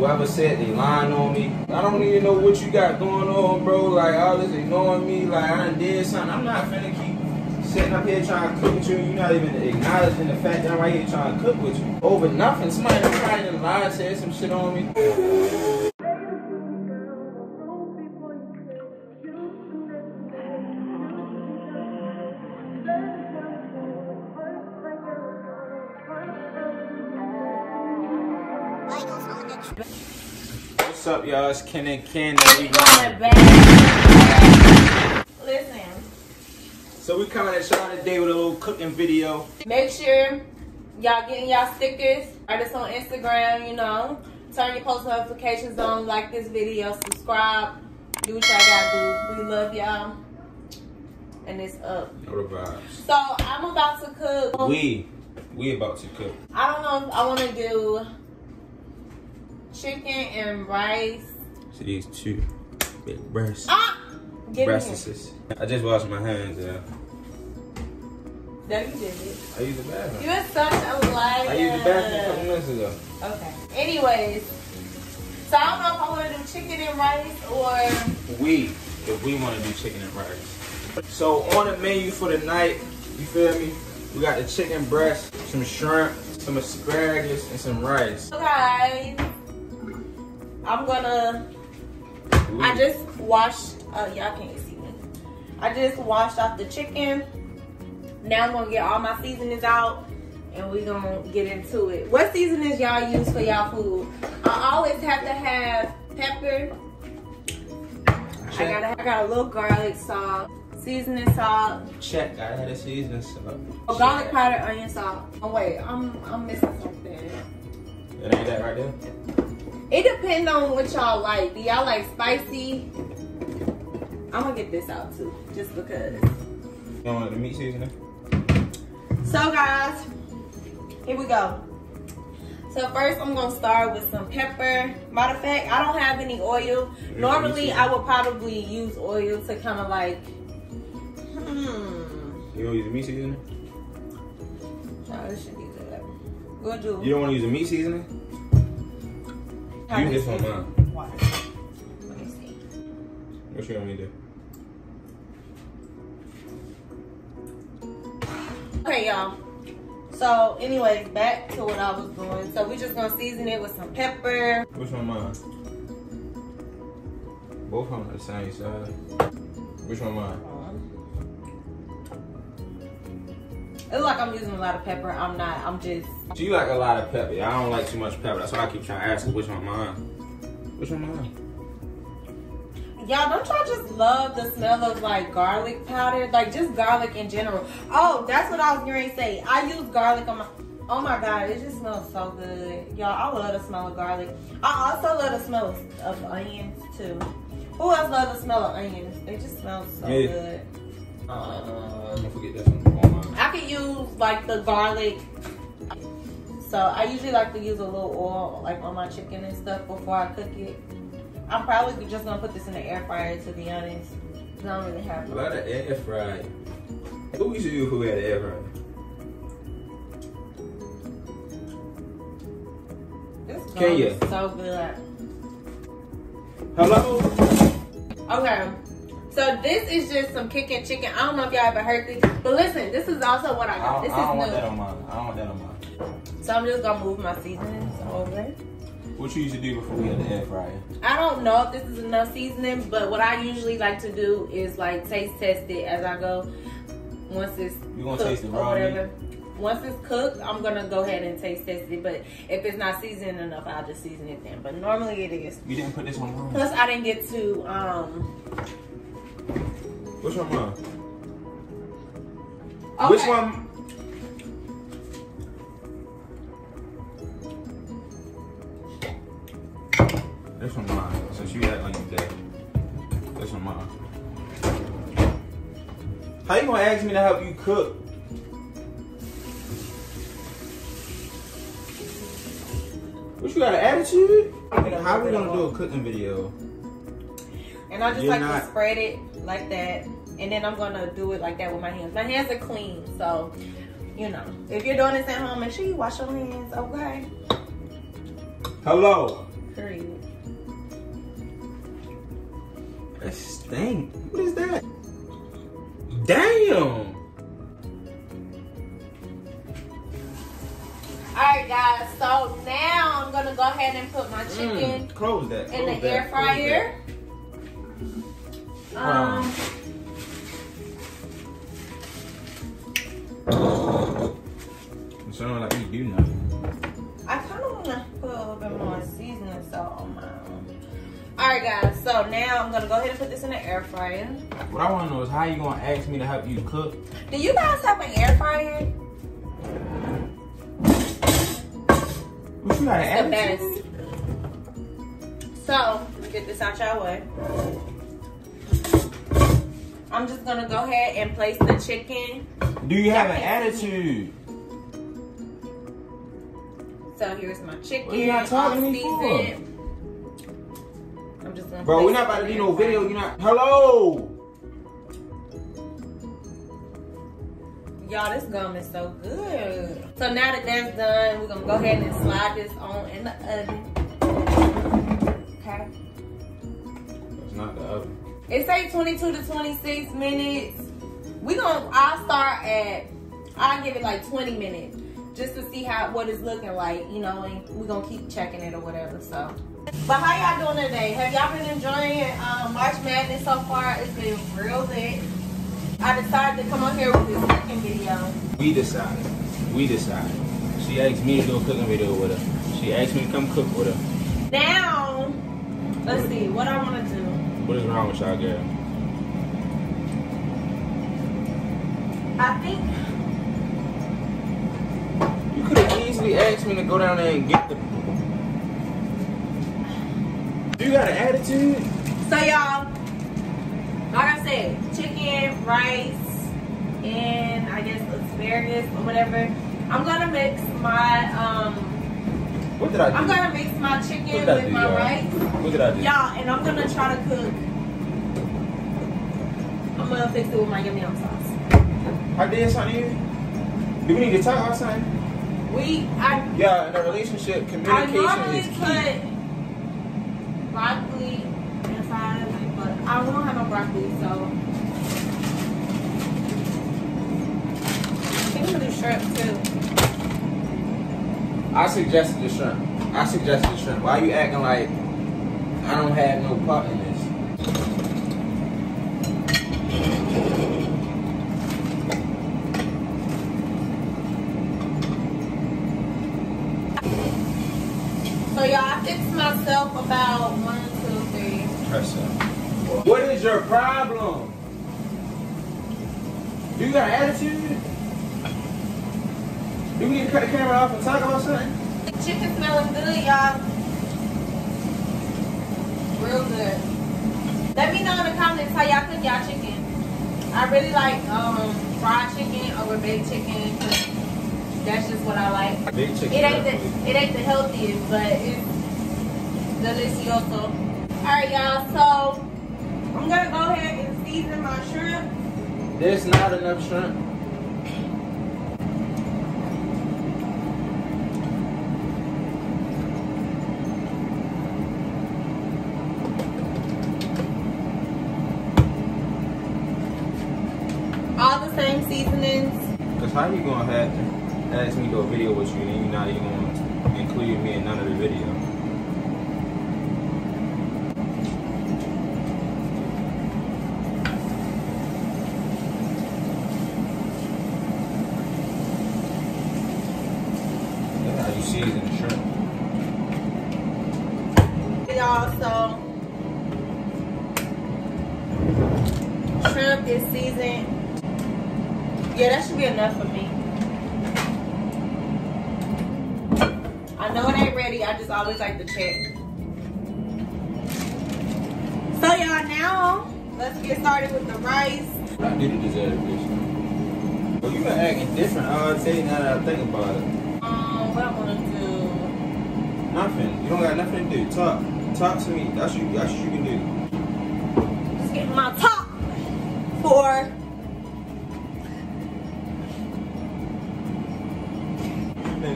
Whoever said they lying on me. I don't even know what you got going on, bro. Like all this ignoring me. Like I did something. I'm not finna keep sitting up here trying to cook with you. You're not even acknowledging the fact that I'm right here trying to cook with you. Over nothing. Somebody tried to lie, said some shit on me. What's up, y'all? It's Ken and Ken. We going back. Listen, So we coming at y'all today with a little cooking video. make sure y'all getting y'all stickers. Write us on Instagram, you know. Turn your post notifications on, like this video, subscribe, do what y'all gotta do. We love y'all. And it's up. Know the vibes. So I'm about to cook. We, we about to cook. I don't know if I wanna do chicken and rice. See these two big breasts. Ah! Get. Breasts. I just washed my hands, yeah. There you did it. I used the bathroom. You're such a liar. I used the bathroom a couple minutes ago. Okay. Anyways, so I don't know if I want to do chicken and rice or We, if we want to do chicken and rice. So on the menu for the night, you feel me? We got the chicken breast, some shrimp, some asparagus, and some rice. guys. I'm gonna. We. I just washed. Uh, y'all can't see me. I just washed off the chicken. Now I'm gonna get all my seasonings out, and we gonna get into it. What seasonings y'all use for y'all food? I always have to have pepper. I got I got a little garlic salt, seasoning salt, check. I had a seasoning salt. Oh, garlic powder, onion salt. Oh wait, I'm I'm missing something. That ain't that right there. It depends on what y'all like. Do y'all like spicy? I'm gonna get this out too, just because. You don't want the meat seasoning? So guys, here we go. So first I'm gonna start with some pepper. Matter of fact, I don't have any oil. Normally I would probably use oil to kind of like, hmm. You don't use the meat seasoning? No, this should be good. Go do. You don't want to use the meat seasoning? How Use this this one, is. man. Water. Let me see. What you want me to do? Okay, y'all. So, anyways, back to what I was doing. So, we're just gonna season it with some pepper. Which one mine? Both on the same side. Which one mine? It looks like I'm using a lot of pepper. I'm not. I'm just. So you like a lot of pepper. I don't like too much pepper. That's why I keep trying to ask which one mine. Which one mine? Y'all, don't y'all just love the smell of like garlic powder? Like just garlic in general. Oh, that's what I was going to say. I use garlic on my. Oh my god, it just smells so good. Y'all, I love the smell of garlic. I also love the smell of, of onions too. Who else love the smell of onions? They just smell so Me. good. Uh, forget this one. I could use like the garlic. So I usually like to use a little oil like on my chicken and stuff before I cook it. I'm probably just gonna put this in the air fryer to be honest. I don't really have A lot of air fried. Who used to who had air fryer? This Kenya. is so good. Hello? Okay. So this is just some kicking chicken. I don't know if y'all ever heard this, but listen, this is also what I I got. don't, This I don't want is that new. on mine. I don't want that on mine. So I'm just gonna move my seasonings over. What you usually do before we had the air fryer? I don't know if this is enough seasoning, but what I usually like to do is like taste test it as I go. Once it's You gonna cooked taste or raw. Once it's cooked, I'm gonna go ahead and taste test it. But if it's not seasoned enough, I'll just season it then. But normally it is. You didn't put this one on? Plus, I didn't get to um. Which one mine? Okay. Which one? This one mine. Since you act like you dead. This one mine. How you gonna ask me to help you cook? What you got an attitude? How we gonna do a cooking video? And I just You're like not. to spread it like that. And then I'm gonna do it like that with my hands. My hands are clean, so you know. If you're doing this at home, make sure you wash your hands, okay? Hello. Three. That stink. What is that? Damn. Alright guys, so now I'm gonna go ahead and put my mm, chicken mm, close that, close in the that, air fryer. Um. It sound like you do nothing. I kind of want to put a little bit more seasoning salt on my own. Alright guys, so now I'm gonna go ahead and put this in the air fryer. What I want to know is how you gonna ask me to help you cook? Do you guys have an air fryer? What you got It's an the best. So, let me get this out your way. I'm just gonna go ahead and place the chicken. Do you have an attitude? So here's my chicken. What are you not talking to me for? I'm just gonna Bro, we're not about to do no video. You're not. Hello. Y'all, this gum is so good. So now that that's done, we're gonna go ahead and slide this on in the oven. Okay. It's not the oven. It say 22 to 26 minutes. We gonna, I'll start at, I'll give it like 20 minutes just to see how, what it's looking like, you know, and we're gonna keep checking it or whatever, so. But how y'all doing today? Have y'all been enjoying um, March Madness so far? It's been real lit. I decided to come on here with this cooking video. We decided. We decided. She asked me to do a cooking video with her. She asked me to come cook with her. Now, let's see, what I wanna do. What is wrong with y'all, girl? I think You could have easily asked me to go down there and get the. You got an attitude? So y'all, like I said, chicken, rice, and I guess asparagus or whatever. I'm gonna mix my um What did I do? I'm gonna mix my chicken I with do, my y'all? rice. What did I do? Y'all, and I'm gonna try to cook. I'm gonna fix it with my yum yum sauce. I did something. Do we need to talk about something? We I Yeah, in a relationship, I communication normally is key. put broccoli inside of it, but I don't have no broccoli, so I think I'm gonna do shrimp too. I suggested the shrimp. I suggested the shrimp. Why are you acting like I don't have no part in this? So y'all, I fixed myself about one, two, three. Press up. What is your problem? You got an attitude? Do we need to cut the camera off and talk about something? The chicken smelling good, y'all. Real good. Let me know in the comments how y'all cook y'all chicken. I really like um, fried chicken over baked chicken. that's just what I like. Big chicken. It ain't the it ain't the healthiest, but it's delicioso. All right, y'all. So I'm gonna go ahead and season my shrimp. There's not enough shrimp. All the same seasonings. Cause how you gonna have ask me to do a video with you and you not even gonna include me in none of the video? How you season the shrimp. shrimp is seasoned. Yeah, that should be enough for me. I know it ain't ready. I just always like to check. So y'all, now let's get started with the rice. I do deserve this. Well, you been acting different. I'll tell you now that I think about it. Um, what I want to do? Nothing. You don't got nothing to do. Talk. Talk to me. That's you. That's what you can do. Just get my top for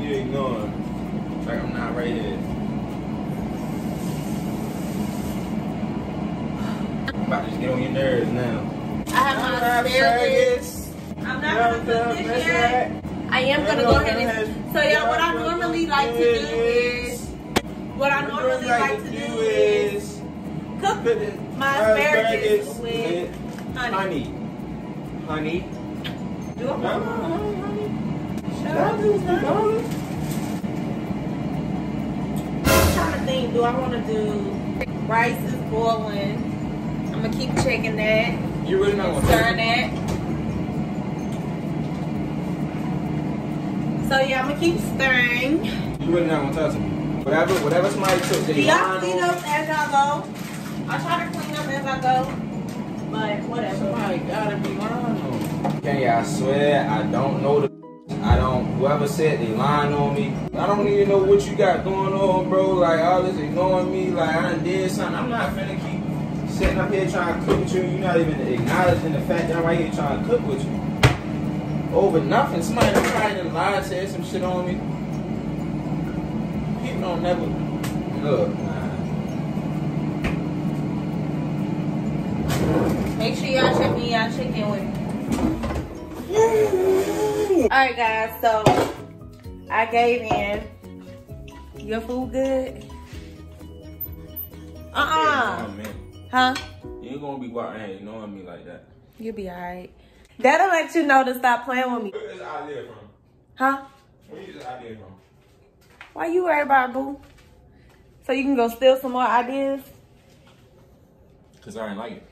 you ignoring. Like I'm not right here. I'm about to just get on your nerves now. I have my asparagus. I'm not gonna cook this yet. I am gonna go ahead and so yeah. What I normally like to do is what I normally like to do is cook my asparagus with honey. Honey. Honey. Do I No, want no, honey. Shut up. I'm trying to think. Do I want to do rice is boiling? I'm gonna keep checking that, You really not gonna stirring touch it? that. So yeah, I'm gonna keep stirring. You really not gonna touch it. Whatever, whatever somebody took, Do they y'all clean up as I go? I try to clean up as I go, but whatever. Somebody gotta be lying on. Okay, I swear I don't know the. Whoever said they lying on me. I don't even know what you got going on, bro. Like all this ignoring me. Like I done did something. I'm not finna keep sitting up here trying to cook with you. You're not even acknowledging the fact that I'm right here trying to cook with you. Over nothing. Somebody tried to lie, said some shit on me. People don't never. Look. Make sure y'all check me y'all chicken with. Alright guys, so I gave in. Your food good? Uh-uh. Huh? You ain't gonna be walking here ignoring me like that. You'll be alright. That'll let you know to stop playing with me. Where is idea from? Huh? Where you idea from? Why you worried about boo? So you can go steal some more ideas? Cause I ain't like it.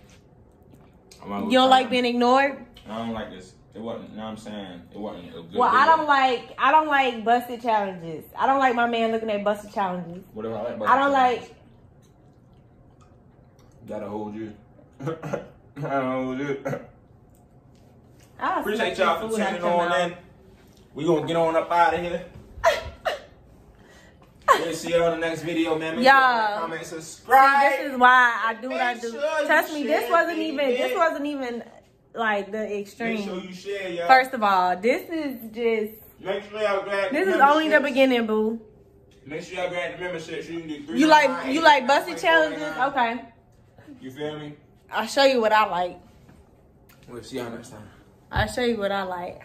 I'm You don't like being ignored? I don't like this. It wasn't. You know what I'm saying? It wasn't a good. Well, I don't like I don't like busted challenges. I don't like my man looking at busted challenges. Whatever I like. about I don't it. like Gotta hold you. Gotta hold you. I Appreciate y'all for tuning on in. We gonna get on up out of here. we'll see y'all on the next video, man. Make Y'all. comment, See, subscribe. this is why I do what I do. sure Trust me, this wasn't even baby. this wasn't even like the Make extreme. sure you share, y'all. First of all, this is just Make sure y'all grab this the is only the beginning, boo. Make sure y'all grab the membership. So you can do three. You like you like busted challenges? Okay. You feel me? I'll show you what I like. We'll see y'all next time. I'll show you what I like.